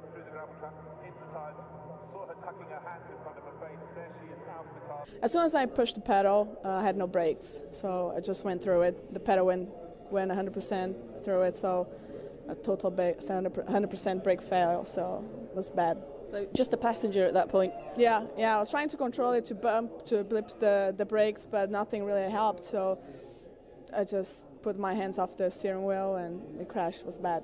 through the gravel track As soon as I pushed the pedal, uh, I had no brakes, so I just went through it. The pedal went went 100% through it, so a total 100% brake fail, so it was bad. So just a passenger at that point. Yeah, yeah. I was trying to control it to bump to blip the the brakes, but nothing really helped. So I just put my hands off the steering wheel and the crash was bad.